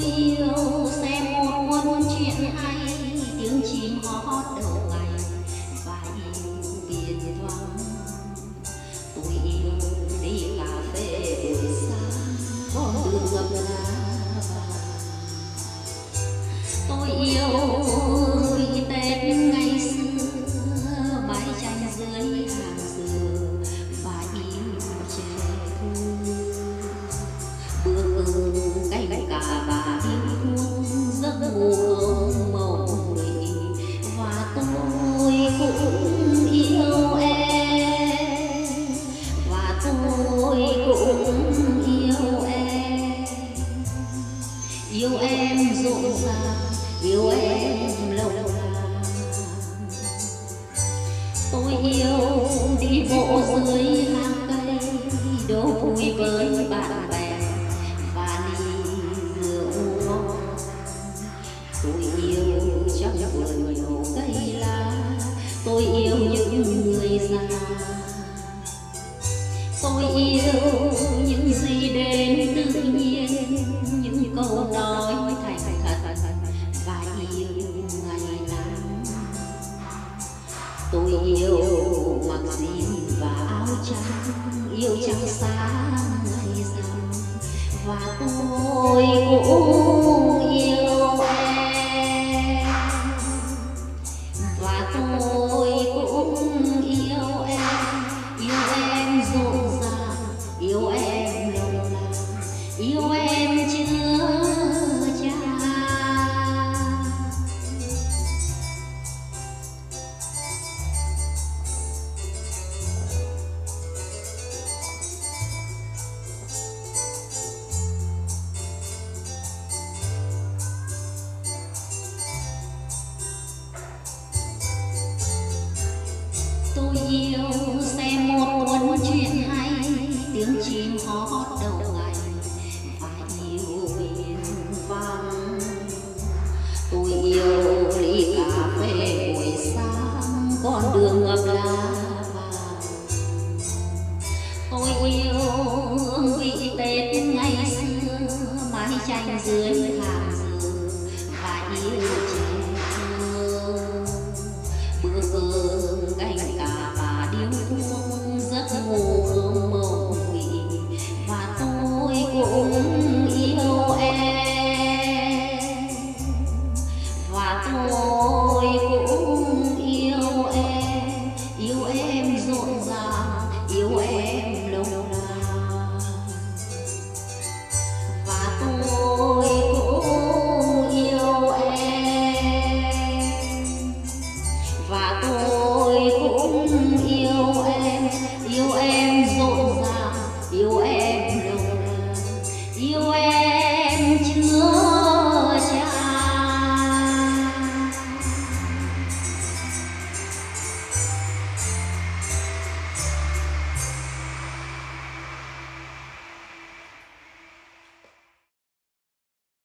yêu xem một muôn chuyện hay, tiếng chim hót đầu ngày và yêu biển vắng. Tôi đi cà phê buổi sáng tôi yêu yêu em rộn ràng, yêu em lâu làng tôi yêu đi bộ dưới hàng cây đố vui với bạn bè và ly rượu ngon tôi yêu trong vườn nhiều cây lá, tôi yêu những người già. Tôi yêu tôi yêu mặc gì và áo trắng, yêu trắng sáng ngày rằm và tôi cũng yêu xem một cuốn chuyện hay, tiếng chim hót đầu ngày và yêu biển vang tôi yêu ly cà phê buổi sáng, con đường ngập lá tôi yêu hương tết ngày xưa mái tranh dưới oh, oh. oh.